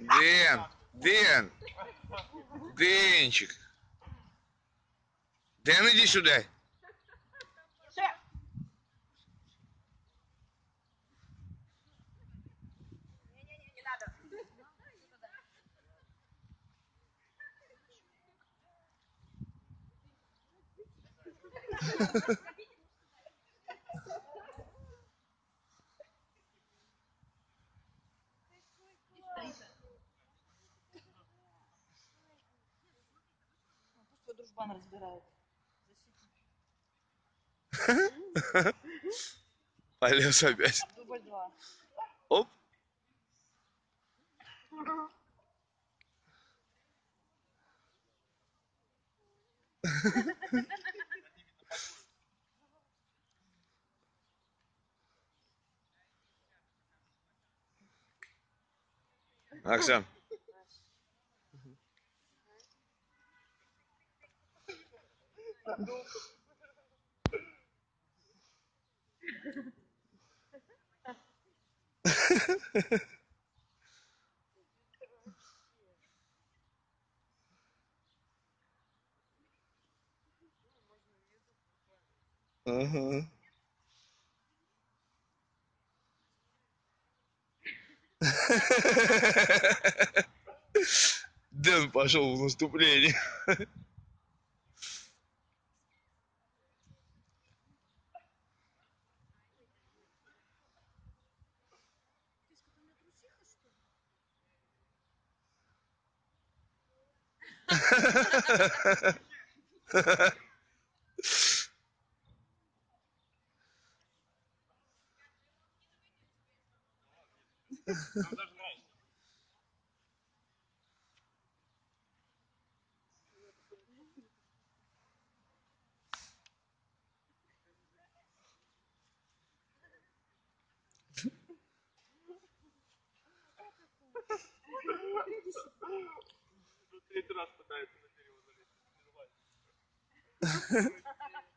Дэн, Дэн, Денчик. Дэн, иди сюда. Не-не-не, не надо. Дружбан разбирает. Полез опять. Дубль два. Оп. Оксан. Ага. Дэн пошел в наступление. no, третий раз пытается на дерево залезть. Не желает.